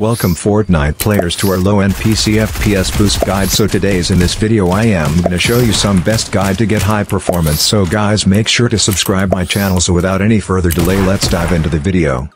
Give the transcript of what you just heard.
Welcome Fortnite players to our low-end PC FPS boost guide. So today's in this video I am gonna show you some best guide to get high performance. So guys make sure to subscribe my channel. So without any further delay let's dive into the video.